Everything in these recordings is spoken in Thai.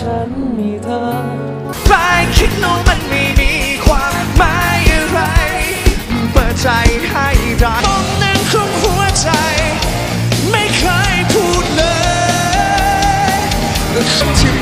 ฉันมีเธอไปคิดโน้มันไม่มีความหมายอะไร เปิดใจให้รักองนั้นของหัวใจ ไม่เคยพูดเลยที่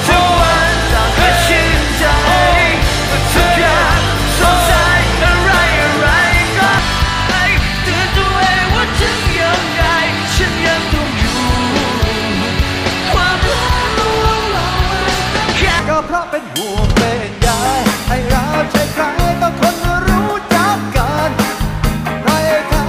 เป็นห่วงเป็นใยให้เราใช้ใครบางคนรู้จักกัน ใครเขา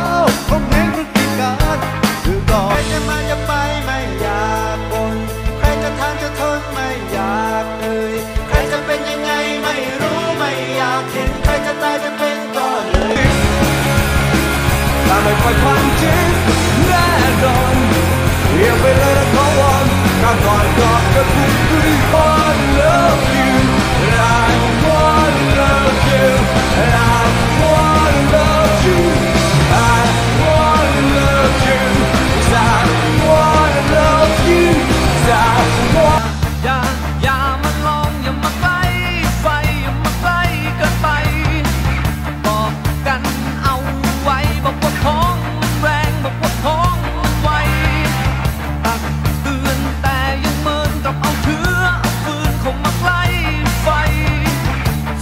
คงเห็นพฤติการคือก่อนใครจะมาจะไปไม่อยากบนใครจะทางจะทนไม่อยากเอ่ยใครจะเป็นยังไงไม่รู้ไม่อยากเห็นใครจะตายจะเป็นก็เลยถ้าไม่ปล่อยความจริงแน่นอนเรียกไปเลย